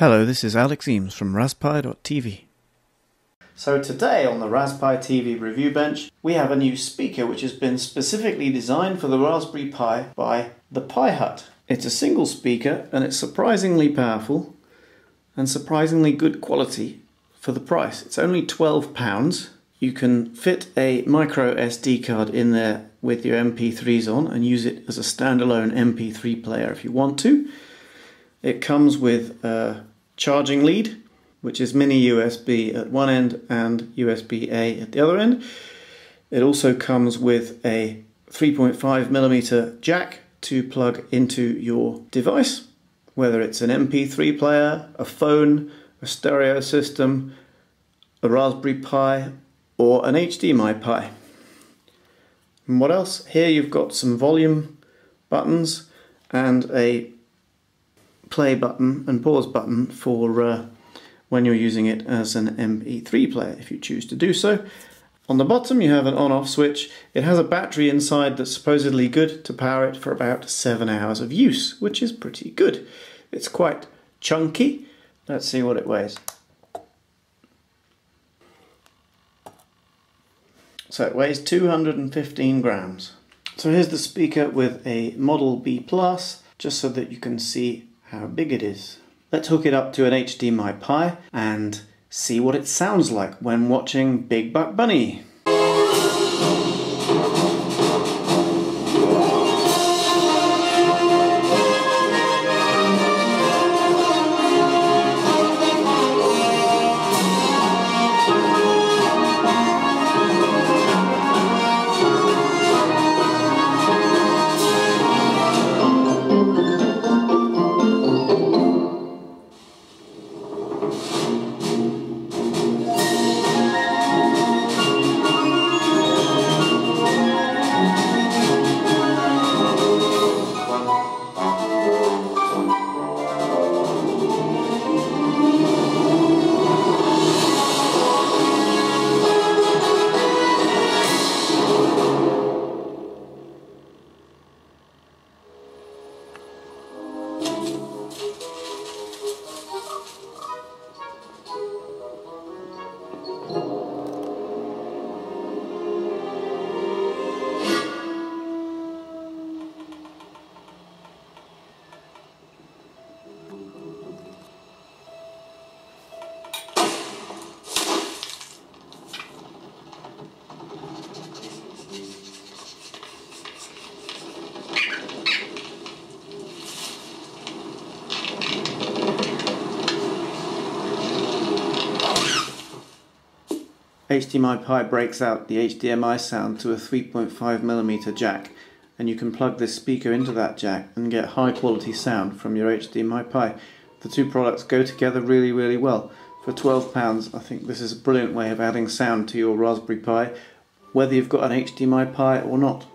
Hello, this is Alex Eames from RasPi.TV. So today on the RasPi TV review bench, we have a new speaker which has been specifically designed for the Raspberry Pi by the Pi Hut. It's a single speaker and it's surprisingly powerful and surprisingly good quality for the price. It's only £12. You can fit a micro SD card in there with your MP3s on and use it as a standalone MP3 player if you want to. It comes with a charging lead, which is mini USB at one end and USB A at the other end. It also comes with a 3.5 millimeter jack to plug into your device, whether it's an MP3 player, a phone, a stereo system, a Raspberry Pi, or an HDMI Pi. And what else? Here you've got some volume buttons and a play button and pause button for uh, when you're using it as an MP3 player if you choose to do so. On the bottom you have an on-off switch. It has a battery inside that's supposedly good to power it for about 7 hours of use, which is pretty good. It's quite chunky. Let's see what it weighs. So it weighs 215 grams. So here's the speaker with a Model B Plus, just so that you can see how big it is. Let's hook it up to an HDMI Pi and see what it sounds like when watching Big Buck Bunny. HDMI Pi breaks out the HDMI sound to a 3.5mm jack and you can plug this speaker into that jack and get high quality sound from your HDMI Pi. The two products go together really really well. For £12 I think this is a brilliant way of adding sound to your Raspberry Pi whether you've got an HDMI Pi or not.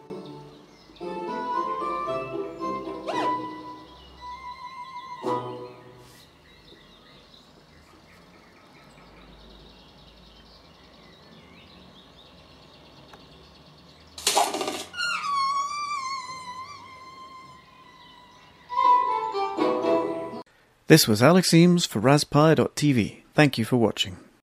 This was Alex Eames for RasPi.TV. Thank you for watching.